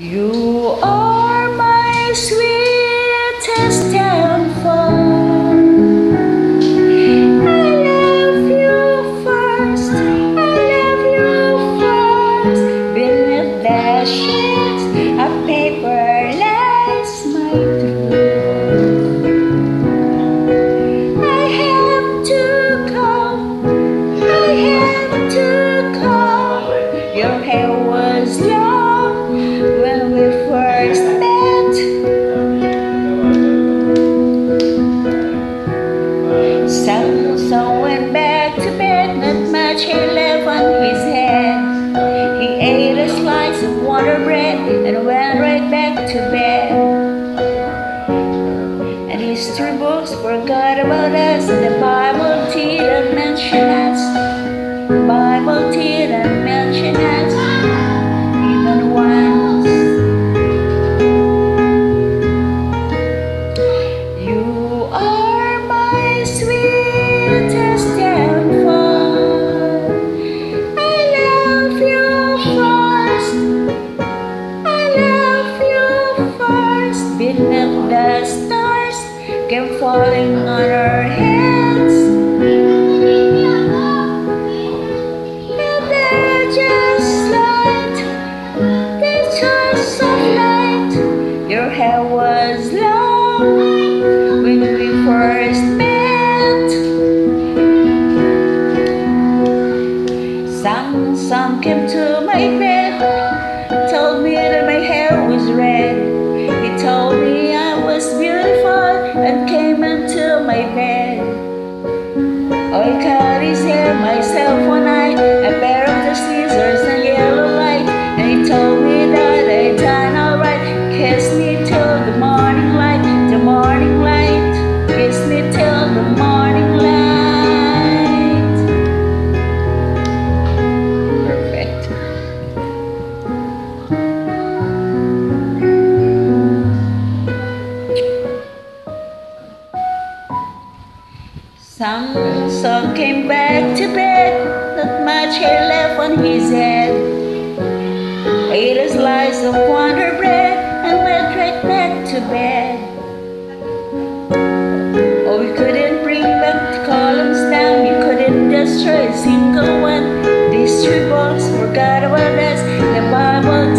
You are my sweetest falling on our heads. And they're just of. Your hair was long when we first met. Some some came to my bed, I can't hair myself one night, Some son came back to bed, not much hair left on his head. Ate a slice of wonder bread and went right back to bed. Oh, we couldn't bring back the columns down, We couldn't destroy a single one. These three balls forgot about us, the Bible.